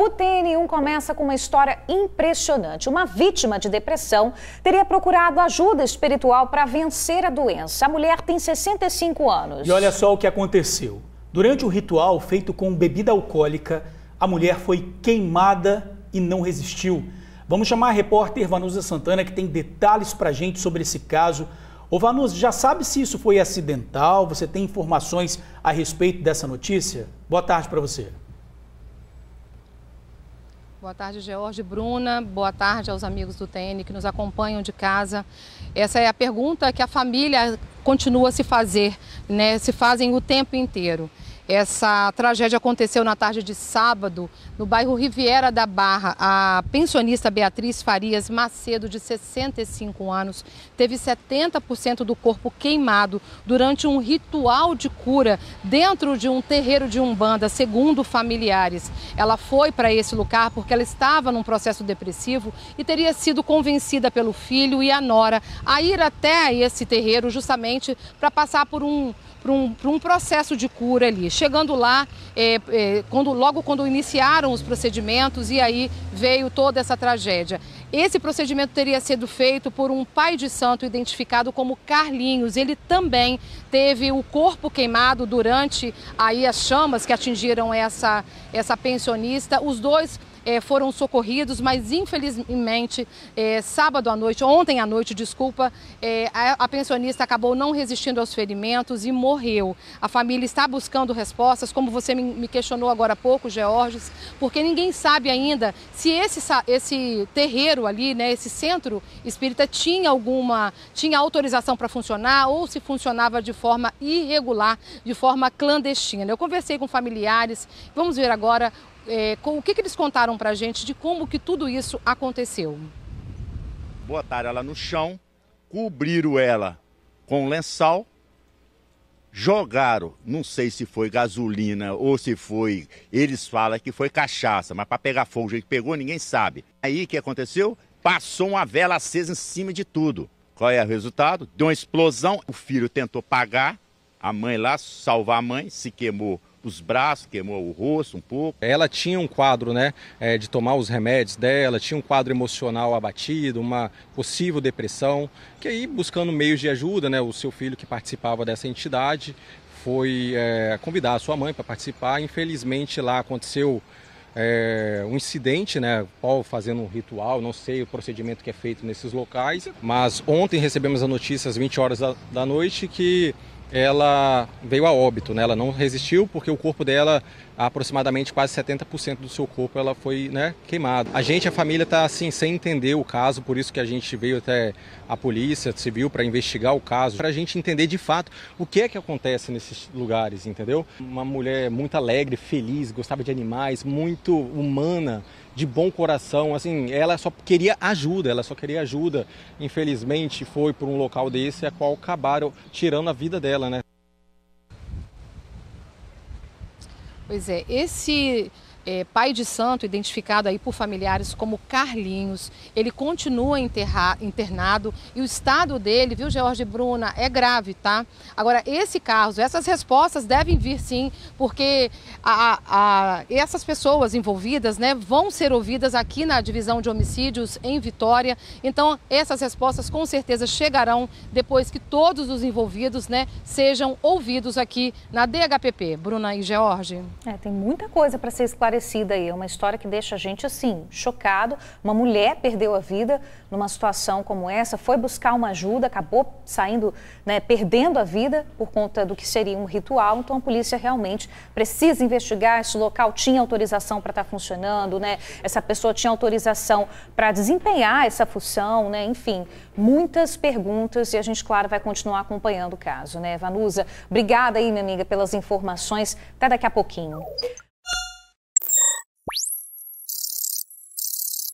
O TN1 começa com uma história impressionante. Uma vítima de depressão teria procurado ajuda espiritual para vencer a doença. A mulher tem 65 anos. E olha só o que aconteceu. Durante o ritual feito com bebida alcoólica, a mulher foi queimada e não resistiu. Vamos chamar a repórter Vanusa Santana, que tem detalhes para gente sobre esse caso. Ô Vanusa, já sabe se isso foi acidental? Você tem informações a respeito dessa notícia? Boa tarde para você. Boa tarde, George Bruna. Boa tarde aos amigos do TN que nos acompanham de casa. Essa é a pergunta que a família continua a se fazer, né? Se fazem o tempo inteiro. Essa tragédia aconteceu na tarde de sábado, no bairro Riviera da Barra. A pensionista Beatriz Farias Macedo, de 65 anos, teve 70% do corpo queimado durante um ritual de cura dentro de um terreiro de Umbanda, segundo familiares. Ela foi para esse lugar porque ela estava num processo depressivo e teria sido convencida pelo filho e a nora a ir até esse terreiro justamente para passar por um, por um, por um processo de cura ali. Chegando lá, é, é, quando, logo quando iniciaram os procedimentos, e aí veio toda essa tragédia. Esse procedimento teria sido feito por um pai de santo identificado como Carlinhos. Ele também teve o corpo queimado durante aí as chamas que atingiram essa, essa pensionista. Os dois é, foram socorridos, mas infelizmente, é, sábado à noite, ontem à noite, desculpa, é, a, a, pensionista acabou não resistindo aos ferimentos e morreu. A família está buscando respostas, como você me, me questionou agora há pouco, Georges, porque ninguém sabe ainda se esse, esse terreiro ali, né, esse centro espírita tinha alguma, tinha autorização para funcionar ou se funcionava de forma irregular, de forma clandestina. Eu conversei com familiares, vamos ver agora é, com, o que, que eles contaram para a gente de como que tudo isso aconteceu. Botaram ela no chão, cobriram ela com lençol, jogaram, não sei se foi gasolina ou se foi, eles falam que foi cachaça, mas para pegar fogo, o que pegou, ninguém sabe. Aí o que aconteceu? Passou uma vela acesa em cima de tudo. Qual é o resultado? Deu uma explosão, o filho tentou pagar, a mãe lá, salvar a mãe, se queimou os braços, queimou o rosto um pouco. Ela tinha um quadro, né, é, de tomar os remédios dela, tinha um quadro emocional abatido, uma possível depressão, que aí buscando meios de ajuda, né, o seu filho que participava dessa entidade foi é, convidar a sua mãe para participar. Infelizmente lá aconteceu é, um incidente, né? Paulo fazendo um ritual, não sei o procedimento que é feito nesses locais, mas ontem recebemos a notícia às 20 horas da, da noite que ela veio a óbito, né? Ela não resistiu porque o corpo dela, aproximadamente quase 70% do seu corpo, ela foi né, queimado. A gente, a família, está assim sem entender o caso, por isso que a gente veio até a polícia civil para investigar o caso, para a gente entender de fato o que é que acontece nesses lugares, entendeu? Uma mulher muito alegre, feliz, gostava de animais, muito humana, de bom coração, assim, ela só queria ajuda, ela só queria ajuda. Infelizmente, foi por um local desse a qual acabaram tirando a vida dela, né? Pois é, esse é, pai de santo, identificado aí por familiares como Carlinhos. Ele continua enterrar, internado e o estado dele, viu, George Bruna, é grave, tá? Agora, esse caso, essas respostas devem vir sim, porque a, a, essas pessoas envolvidas né, vão ser ouvidas aqui na divisão de homicídios em Vitória. Então, essas respostas com certeza chegarão depois que todos os envolvidos né, sejam ouvidos aqui na DHPP. Bruna e George. É, tem muita coisa para ser esclarecida parecida aí. É uma história que deixa a gente assim, chocado. Uma mulher perdeu a vida numa situação como essa, foi buscar uma ajuda, acabou saindo, né, perdendo a vida por conta do que seria um ritual. Então a polícia realmente precisa investigar. Esse local tinha autorização para estar tá funcionando, né? Essa pessoa tinha autorização para desempenhar essa função, né? Enfim, muitas perguntas e a gente, claro, vai continuar acompanhando o caso, né? Vanusa, obrigada aí, minha amiga, pelas informações. Até daqui a pouquinho.